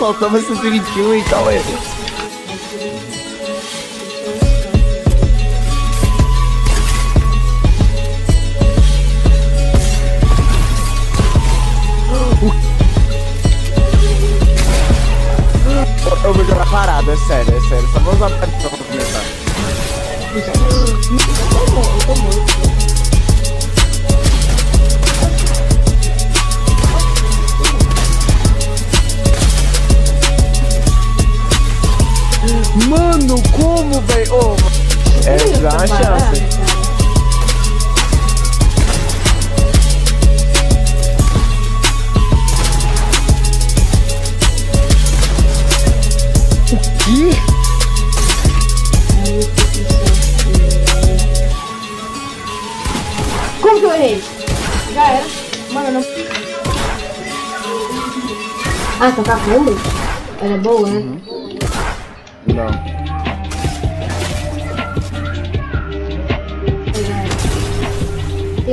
soltamos esse 21 e calma aí. Eu vou jogar parado, é sério, é sério. Só vou usar pra movimentar. Mano, como, velho? Oh, é, dá uma chance. Que? Como que eu errei? Já era. Mano, não. Ah, tocar? Ela é boa, né? Não. Eu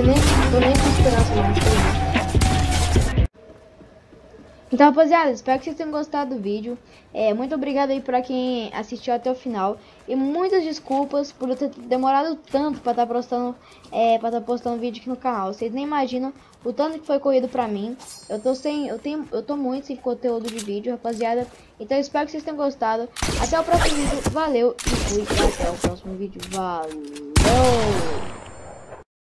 nem, tô nem com esperança mais. Então, rapaziada, espero que vocês tenham gostado do vídeo. É, muito obrigado aí pra quem assistiu até o final. E muitas desculpas por eu ter demorado tanto pra estar tá postando, é, tá postando vídeo aqui no canal. Vocês nem imaginam o tanto que foi corrido pra mim. Eu tô sem, eu tenho, eu tô muito sem conteúdo de vídeo, rapaziada. Então, espero que vocês tenham gostado. Até o próximo vídeo. Valeu e fui. Até o próximo vídeo. Valeu!